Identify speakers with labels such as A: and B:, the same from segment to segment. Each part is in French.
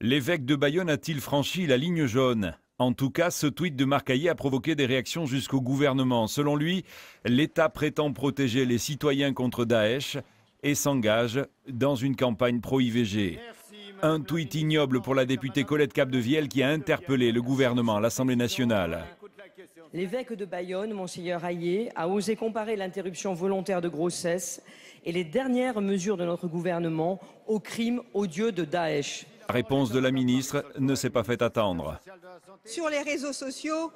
A: L'évêque de Bayonne a-t-il franchi la ligne jaune? En tout cas, ce tweet de Marcaillé a provoqué des réactions jusqu'au gouvernement. Selon lui, l'État prétend protéger les citoyens contre Daesh et s'engage dans une campagne pro-IVG. Un tweet ignoble pour la députée Colette Capdevielle qui a interpellé le gouvernement à l'Assemblée nationale.
B: L'évêque de Bayonne, Monseigneur Hayé, a osé comparer l'interruption volontaire de grossesse et les dernières mesures de notre gouvernement au crime odieux de Daesh.
A: La réponse de la ministre ne s'est pas fait attendre.
C: Sur les réseaux sociaux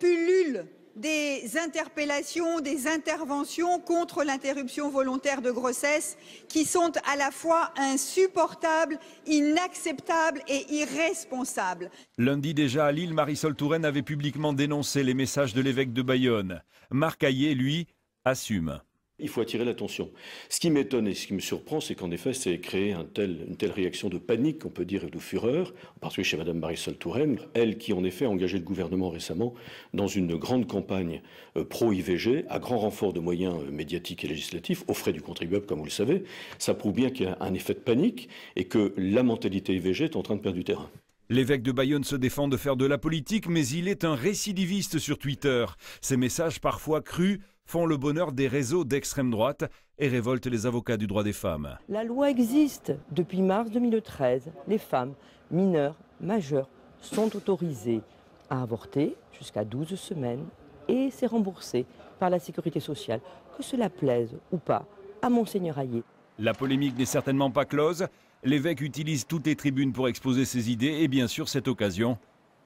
C: pullulent des interpellations, des interventions contre l'interruption volontaire de grossesse qui sont à la fois insupportables, inacceptables et irresponsables.
A: Lundi déjà à Lille, Marisol Touraine avait publiquement dénoncé les messages de l'évêque de Bayonne. Marc lui, assume.
D: Il faut attirer l'attention. Ce qui m'étonne et ce qui me surprend, c'est qu'en effet, c'est créé une telle réaction de panique, on peut dire, et de fureur, en particulier chez Mme Marisol Touraine, elle qui en effet a engagé le gouvernement récemment dans une grande campagne euh, pro-IVG, à grand renfort de moyens euh, médiatiques et législatifs, aux frais du contribuable, comme vous le savez. Ça prouve bien qu'il y a un effet de panique et que la mentalité IVG est en train de perdre du terrain.
A: L'évêque de Bayonne se défend de faire de la politique, mais il est un récidiviste sur Twitter. Ses messages parfois crus font le bonheur des réseaux d'extrême droite et révoltent les avocats du droit des femmes.
B: La loi existe. Depuis mars 2013, les femmes mineures, majeures, sont autorisées à avorter jusqu'à 12 semaines et c'est remboursé par la sécurité sociale, que cela plaise ou pas à Monseigneur Hayé.
A: La polémique n'est certainement pas close. L'évêque utilise toutes les tribunes pour exposer ses idées et bien sûr cette occasion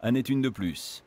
A: en est une de plus.